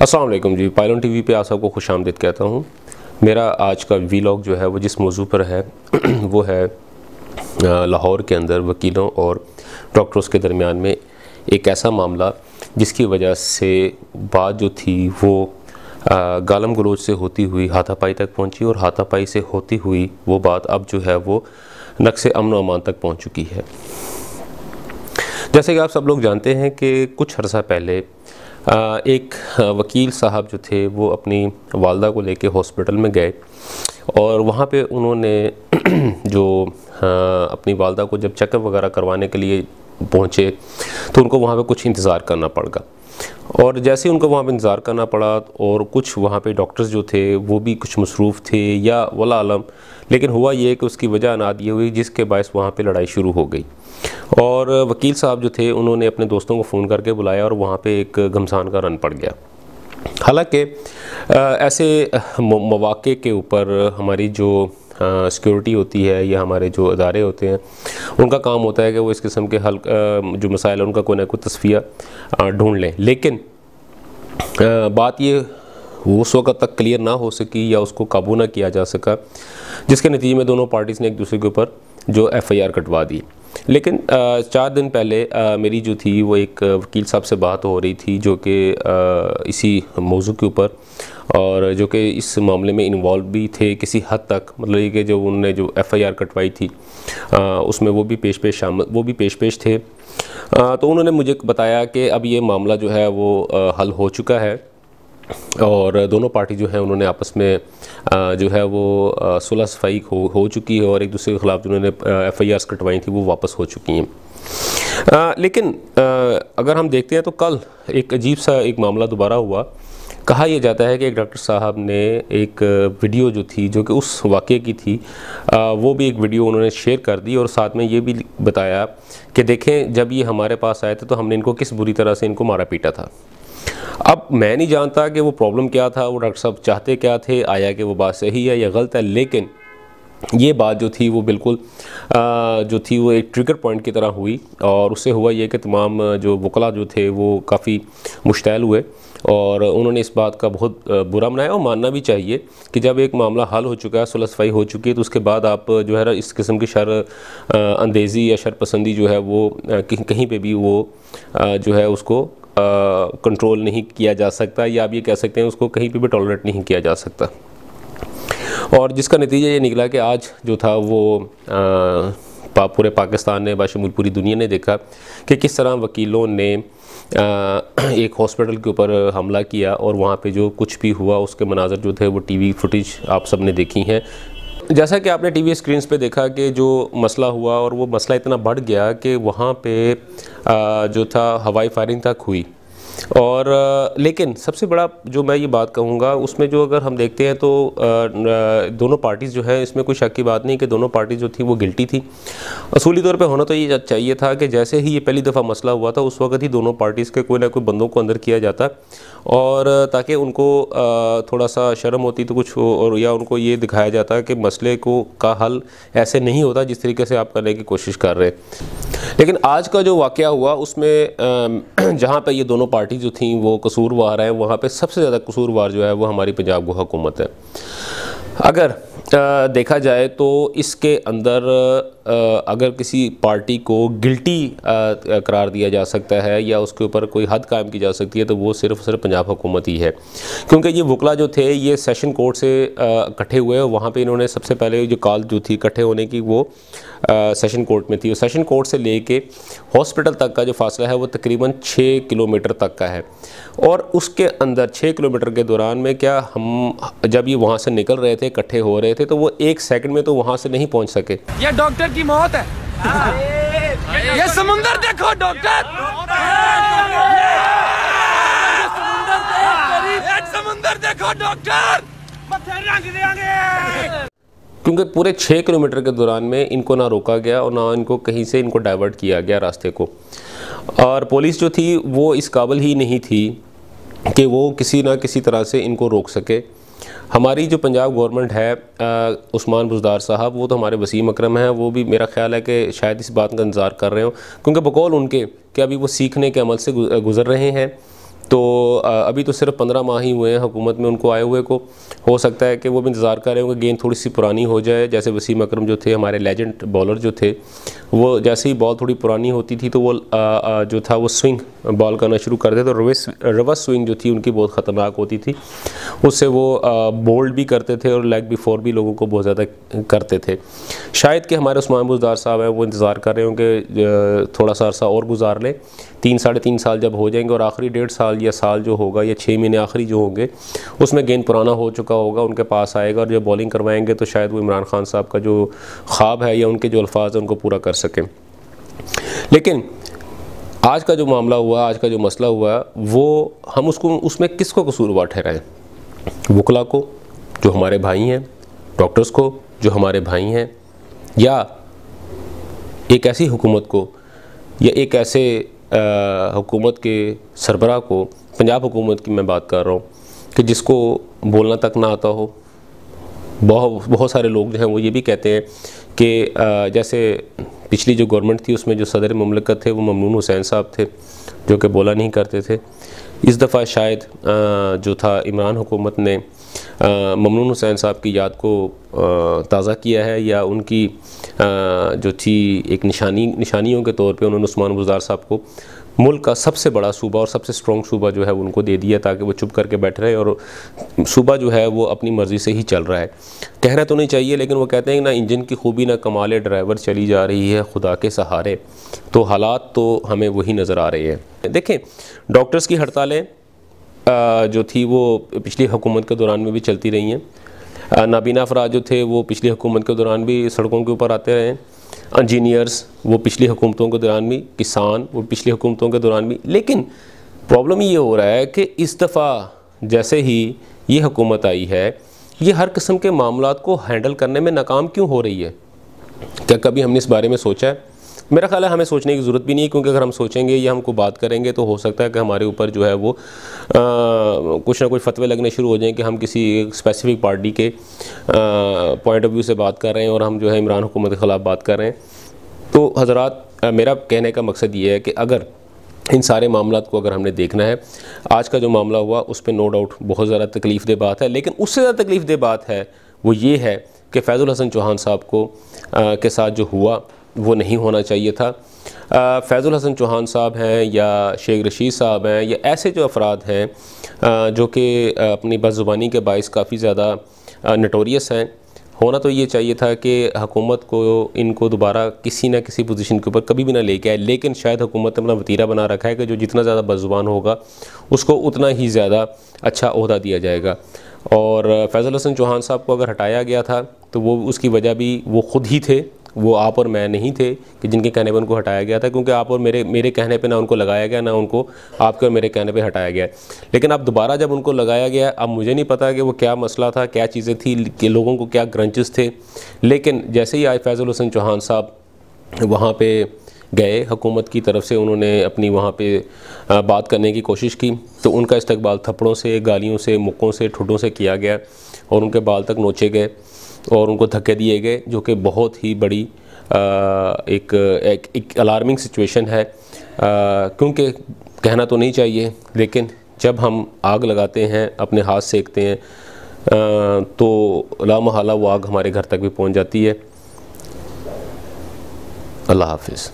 السلام علیکم جی پائلون T V پہ آپ سب کو خوش آمدید کہتا ہوں۔ میرا آج کا وی لاگ جو ہے وہ جس موضوع پر ہے، وہ ہے لاہور کے اندر وکیلوں اور ڈاکٹرز کے درمیان میں ایک ایسا معاملہ جس کی وجہ سے بات جو تھی وہ گالم گلوچ سے ہوتی ہوئی، ہاتھا پائی تک پہنچی اور ہاتھا پائی سے ہوتی ہوئی وہ بات اب جو ہے وہ نقص امن و امان تک پہنچ چکی ہے۔ جیسے کہ آپ سب لوگ جانتے ہیں کہ کچھ عرصہ پہلے ایک وکیل صاحب جو تھے، وہ اپنی والدہ کو لے کے ہاسپٹل میں گئے اور وہاں پہ انہوں نے جو اپنی والدہ کو جب چیک اپ وغیرہ کروانے کے لیے پہنچے تو ان کو وہاں پہ کچھ انتظار کرنا پڑ گا۔ اور جیسے ان کو وہاں پہ انتظار کرنا پڑا اور کچھ وہاں پہ ڈاکٹرز جو تھے وہ بھی کچھ مصروف تھے یا ولا عالم، لیکن ہوا یہ کہ اس کی وجہ اناد یہ ہوئی جس کے باعث وہاں پہ لڑائی شروع ہو گئی۔ اور وکیل صاحب جو تھے انہوں نے اپنے دوستوں کو فون کر کے بلایا اور وہاں پہ ایک گھمسان کا رن پڑ گیا۔ حالانکہ ایسے مواقع کے اوپر ہماری جو سیکیورٹی ہوتی ہے یا ہمارے جو ادارے ہوتے ہیں، ان کا کام ہوتا ہے کہ وہ اس قسم کے حل جو مسائل ہیں، ان کا کوئی نہ کوئی تصفیہ ڈھونڈ لیں۔ لیکن بات یہ اس وقت تک کلیئر نہ ہو سکی یا اس کو قابو نہ کیا جا سکا، جس کے نتیجے میں دونوں پارٹیز نے ایک دوسرے کے اوپر جو ایف آئی آر کٹوا دی۔ لیکن چار دن پہلے میری جو تھی، وہ ایک وکیل صاحب سے بات ہو رہی تھی، جو کہ اسی موضوع کے اوپر اور جو کہ اس معاملے میں انوالو بھی تھے کسی حد تک مطلب یہ کہ جو انہوں نے جو ایف آئی آر کٹوائی تھی اس میں وہ بھی پیش پیش شامل، وہ بھی پیش پیش تھے۔ تو انہوں نے مجھے بتایا کہ اب یہ معاملہ جو ہے وہ حل ہو چکا ہے۔ اور دونوں پارٹی جو ہیں انہوں نے آپس میں جو ہے وہ صلح صفائی ہو چکی ہے اور ایک دوسرے کے خلاف جنہوں نے ایف آئی آرس کٹوائی تھی وہ واپس ہو چکی ہیں۔ لیکن اگر ہم دیکھتے ہیں تو کل ایک عجیب سا ایک معاملہ دوبارہ ہوا۔ کہا یہ جاتا ہے کہ ایک ڈاکٹر صاحب نے ایک ویڈیو جو تھی جو کہ اس واقعے کی تھی وہ بھی ایک ویڈیو انہوں نے شیئر کر دی اور ساتھ میں یہ بھی بتایا کہ دیکھیں جب یہ ہمارے پاس آئے تھے تو ہم نے ان کو کس بری طرح سے ان کو مارا پیٹا تھا۔ اب میں نہیں جانتا کہ وہ پرابلم کیا تھا، وہ ڈاکٹر صاحب چاہتے کیا تھے، آیا کہ وہ بات صحیح ہے یا غلط ہے، لیکن یہ بات جو تھی وہ بالکل جو تھی وہ ایک ٹریگر پوائنٹ کی طرح ہوئی اور اس سے ہوا یہ کہ تمام جو وکلا جو تھے وہ کافی مشتعل ہوئے اور انہوں نے اس بات کا بہت برا منایا اور ماننا بھی چاہیے کہ جب ایک معاملہ حل ہو چکا ہے، صلح صفائی ہو چکی ہے، تو اس کے بعد آپ جو ہے اس قسم کی شر اندیزی یا شر پسندی جو ہے وہ کہیں پہ بھی وہ جو ہے اس کو کنٹرول نہیں کیا جا سکتا یا آپ یہ کہہ سکتے ہیں اس کو کہیں پہ بھی ٹالریٹ نہیں کیا جا سکتا۔ اور جس کا نتیجہ یہ نکلا کہ آج جو تھا وہ پورے پاکستان نے باشمول پوری دنیا نے دیکھا کہ کس طرح وکیلوں نے ایک ہاسپٹل کے اوپر حملہ کیا اور وہاں پہ جو کچھ بھی ہوا، اس کے مناظر جو تھے وہ ٹی وی فوٹیج آپ سب نے دیکھی ہیں۔ جیسا کہ آپ نے ٹی وی اسکرینز پہ دیکھا کہ جو مسئلہ ہوا اور وہ مسئلہ اتنا بڑھ گیا کہ وہاں پہ جو تھا ہوائی فائرنگ تک ہوئی اور لیکن سب سے بڑا جو میں یہ بات کہوں گا، اس میں جو اگر ہم دیکھتے ہیں تو دونوں پارٹیز جو ہیں، اس میں کوئی شک کی بات نہیں کہ دونوں پارٹیز جو تھی وہ گلٹی تھی اصولی طور پہ ہونا تو یہ چاہیے تھا کہ جیسے ہی یہ پہلی دفعہ مسئلہ ہوا تھا، اس وقت ہی دونوں پارٹیز کے کوئی نہ کوئی بندوں کو اندر کیا جاتا۔ اور تاکہ ان کو تھوڑا سا شرم ہوتی تو کچھ اور، یا ان کو یہ دکھایا جاتا کہ مسئلے کو کا حل ایسے نہیں ہوتا جس طریقے سے آپ کرنے کی کوشش کر رہے۔ لیکن آج کا جو واقعہ ہوا، اس میں جہاں پہ یہ دونوں پارٹی جو تھیں وہ قصوروار ہیں، وہاں پہ سب سے زیادہ قصوروار جو ہے وہ ہماری پنجاب کو حکومت ہے۔ اگر دیکھا جائے تو اس کے اندر اگر کسی پارٹی کو گلٹی قرار دیا جا سکتا ہے یا اس کے اوپر کوئی حد قائم کی جا سکتی ہے، تو وہ صرف صرف پنجاب حکومت ہی ہے۔ کیونکہ یہ وکلا جو تھے، یہ سیشن کورٹ سے اکٹھے ہوئے وہاں پہ انہوں نے سب سے پہلے جو کال جو تھی اکٹھے ہونے کی، وہ سیشن کورٹ میں تھی۔ اور سیشن کورٹ سے لے کے ہاسپٹل تک کا جو فاصلہ ہے، وہ تقریباً چھ کلومیٹر تک کا ہے۔ اور اس کے اندر چھ کلومیٹر کے دوران میں کیا ہم جب یہ وہاں سے نکل رہے تھے، اکٹھے ہو رہے تھے، تو وہ ایک سیکنڈ میں تو وہاں سے نہیں پہنچ سکے۔ یہ ڈاکٹر کی موت ہے۔ یہ سمندر دیکھو ڈاکٹر۔ سمندر دیکھو ڈاکٹر۔ کیونکہ پورے چھ کلومیٹر کے دوران میں ان کو نہ روکا گیا اور نہ ان کو کہیں سے ان کو ڈائیورٹ کیا گیا راستے کو۔ اور پولیس جو تھی وہ اس قابل ہی نہیں تھی کہ وہ کسی نہ کسی طرح سے ان کو روک سکے۔ ہماری جو پنجاب گورنمنٹ ہے عثمان بزدار صاحب، وہ تو ہمارے وسیم اکرم ہیں، وہ بھی میرا خیال ہے کہ شاید اس بات کا انتظار کر رہے ہوں، کیونکہ بقول ان کے کہ ابھی وہ سیکھنے کے عمل سے گزر رہے ہیں۔ تو ابھی تو صرف پندرہ ماہ ہی ہوئے ہیں حکومت میں ان کو آئے ہوئے کو۔ ہو سکتا ہے کہ وہ بھی انتظار کر رہے ہوں کہ گیند تھوڑی سی پرانی ہو جائے۔ جیسے وسیم اکرم جو تھے، ہمارے لیجنڈ بالر جو تھے، وہ جیسے ہی بال تھوڑی پرانی ہوتی تھی تو وہ جو تھا وہ سوئنگ بال کرنا شروع کر دے تو رویس ریورس سوئنگ جو تھی، ان کی بہت خطرناک ہوتی تھی۔ اس سے وہ بولڈ بھی کرتے تھے اور لیگ بھی فور بھی لوگوں کو بہت زیادہ کرتے تھے۔ شاید کہ ہمارے عثمان بزدار صاحب ہیں، وہ انتظار کر رہے ہوں کہ تھوڑا سا عرصہ اور گزار لیں۔ تین، ساڑھے تین سال جب ہو جائیں گے اور آخری ڈیڑھ سال یا سال جو ہوگا یا چھ مہینے آخری جو ہوں گے، اس میں گیند پرانا ہو چکا ہوگا، ان کے پاس آئے گا اور جب بولنگ کروائیں گے تو شاید وہ عمران خان صاحب کا جو خواب ہے یا ان کے جو الفاظ ہیں ان کو پورا کر سکیں۔ لیکن آج کا جو معاملہ ہوا، آج کا جو مسئلہ ہوا، وہ ہم اس کو، اس میں کس کو قصوروار ٹھہرائیں؟ وکلا کو، جو ہمارے بھائی ہیں، ڈاکٹرز کو، جو ہمارے بھائی ہیں، یا ایک ایسی حکومت کو، یا ایک ایسے حکومت کے سربراہ کو، پنجاب حکومت کی میں بات کر رہا ہوں کہ جس کو بولنا تک نہ آتا ہو۔ بہت بہت سارے لوگ جو ہیں وہ یہ بھی کہتے ہیں کہ جیسے پچھلی جو گورنمنٹ تھی، اس میں جو صدر مملکت تھے، وہ ممنون حسین صاحب تھے، جو کہ بولا نہیں کرتے تھے۔ اس دفعہ شاید جو تھا عمران حکومت نے ممنون حسین صاحب کی یاد کو تازہ کیا ہے یا ان کی جو تھی ایک نشانی، نشانیوں کے طور پہ انہوں نے عثمان بزار صاحب کو ملک کا سب سے بڑا صوبہ اور سب سے سٹرونگ صوبہ جو ہے ان کو دے دیا تاکہ وہ چپ کر کے بیٹھ رہے اور صوبہ جو ہے وہ اپنی مرضی سے ہی چل رہا ہے۔ کہنا تو نہیں چاہیے لیکن وہ کہتے ہیں کہ نہ انجن کی خوبی نہ کمال ڈرائیور چلی جا رہی ہے خدا کے سہارے۔ تو حالات تو ہمیں وہی نظر آ رہے ہیں۔ دیکھیں، ڈاکٹرز کی ہڑتالیں جو تھی وہ پچھلی حکومت کے دوران میں بھی چلتی رہی ہیں۔ نابینا افراد جو تھے وہ پچھلی حکومت کے دوران بھی سڑکوں کے اوپر آتے رہے ہیں۔ انجینئرز وہ پچھلی حکومتوں کے دوران بھی، کسان وہ پچھلی حکومتوں کے دوران بھی۔ لیکن پرابلم یہ ہو رہا ہے کہ اس دفعہ جیسے ہی یہ حکومت آئی ہے، یہ ہر قسم کے معاملات کو ہینڈل کرنے میں ناکام کیوں ہو رہی ہے؟ کیا کبھی ہم نے اس بارے میں سوچا ہے؟ میرا خیال ہے ہمیں سوچنے کی ضرورت بھی نہیں ہے، کیونکہ اگر ہم سوچیں گے یا ہم کو بات کریں گے تو ہو سکتا ہے کہ ہمارے اوپر جو ہے وہ کچھ نہ کچھ فتوے لگنے شروع ہو جائیں کہ ہم کسی اسپیسیفک پارٹی کے پوائنٹ آف ویو سے بات کر رہے ہیں اور ہم جو ہے عمران حکومت کے خلاف بات کر رہے ہیں۔ تو حضرات میرا کہنے کا مقصد یہ ہے کہ اگر ان سارے معاملات کو اگر ہم نے دیکھنا ہے، آج کا جو معاملہ ہوا اس پہ نو ڈاؤٹ بہت زیادہ تکلیف دہ بات ہے، لیکن اس سے زیادہ تکلیف دہ بات ہے وہ یہ ہے کہ فیض الحسن چوہان صاحب کو کے ساتھ جو ہوا وہ نہیں ہونا چاہیے تھا۔ فیض الحسن چوہان صاحب ہیں یا شیخ رشید صاحب ہیں یا ایسے جو افراد ہیں جو کہ اپنی بس زبانی کے باعث کافی زیادہ نٹوریس ہیں۔ ہونا تو یہ چاہیے تھا کہ حکومت کو، ان کو دوبارہ کسی نہ کسی پوزیشن کے اوپر کبھی بھی نہ لے کے آئے، لیکن شاید حکومت نے اپنا وطیرہ بنا رکھا ہے کہ جو جتنا زیادہ بس زبان ہوگا، اس کو اتنا ہی زیادہ اچھا عہدہ دیا جائے گا۔ اور فیض الحسن چوہان صاحب کو اگر ہٹایا گیا تھا، تو وہ، اس کی وجہ بھی وہ خود ہی تھے۔ وہ آپ اور میں نہیں تھے کہ جن کے کہنے پہ ان کو ہٹایا گیا تھا، کیونکہ آپ اور میرے میرے کہنے پہ نہ ان کو لگایا گیا، نہ ان کو آپ کے اور میرے کہنے پہ ہٹایا گیا۔ لیکن اب دوبارہ جب ان کو لگایا گیا، اب مجھے نہیں پتا کہ وہ کیا مسئلہ تھا، کیا چیزیں تھیں، کہ لوگوں کو کیا گرنچز تھے۔ لیکن جیسے ہی آئے فیض الحسن چوہان صاحب، وہاں پہ گئے حکومت کی طرف سے، انہوں نے اپنی وہاں پہ بات کرنے کی کوشش کی۔ تو ان کا استقبال تھپڑوں سے، گالیوں سے، مکوں سے ٹھڈوں سے کیا گیا اور ان کے بال تک نوچے گئے۔ اور ان کو دھکے دیے گئے، جو کہ بہت ہی بڑی ایک ایک الارمنگ سچویشن ہے۔ کیونکہ کہنا تو نہیں چاہیے، لیکن جب ہم آگ لگاتے ہیں، اپنے ہاتھ سیکتے ہیں تو لامحالہ وہ آگ ہمارے گھر تک بھی پہنچ جاتی ہے۔ اللہ حافظ۔